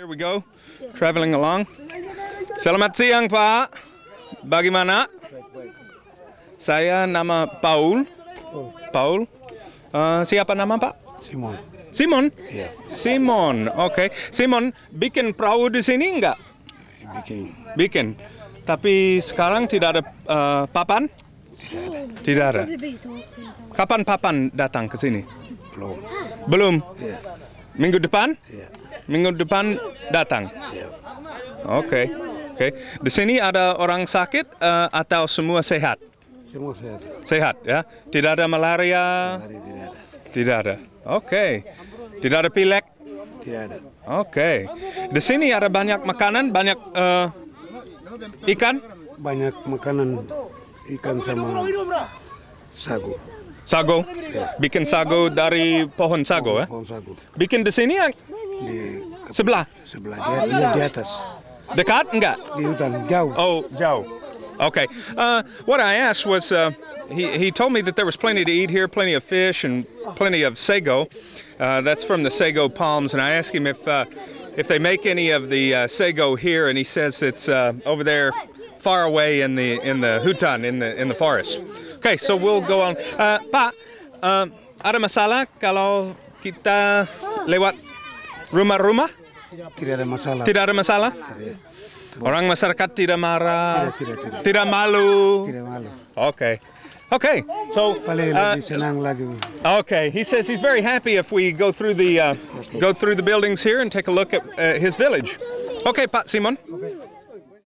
Here we go, traveling along. Selamat siang Pak. Bagaimana? Saya nama Paul. Paul. Eh, siapa nama Pak? Simon. Simon. Iya, Simon. Oke. Simon bikin perahu di sini enggak? bikin Bikin. Tapi sekarang tidak ada eh, papan? Tidak ada. Kapan papan datang ke sini? belum. Belum. Iya, Minggu depan? iya, Minggu depan datang. iya. Oke. Oke. Di sini ada orang sakit eh, atau semua sehat? Semua sehat. Sehat ya. Tidak ada malaria, Hari tidak ada. tidak ada. Oke. Tidak ada pilek. Tidak ada. Oke. Di sini ada banyak makanan, banyak eh, ikan, Banyak makanan ikan sama sagu. sago. Bikin sago dari pohon sago ya. Pohon sagu. Bikin di sini Di sebelah. sebelah di, di atas. Dekat enggak? Di hutan jauh. Oh, Joe. Okay. Uh, what I asked was uh, he, he told me that there was plenty to eat here, plenty of fish, and plenty of sago. Uh, that's from the sago palms. And I asked him if, uh, if they make any of the uh, sago here, and he says it's uh, over there far away in the, in the hutan, in the, in the forest. Okay, so we'll go on. Uh, Pak, uh, ada masalah kalau kita lewat rumah-rumah? Tidak ada masalah. Tidak ada masalah? Tidak, Orang masyarakat tidak marah, tidak, tidak. tidak malu. Tidak malu. Okay, okay. So, uh, lagi. okay. He says he's very happy if we go through the uh, go through the buildings here and take a look at uh, his village. Okay, Pat Simon.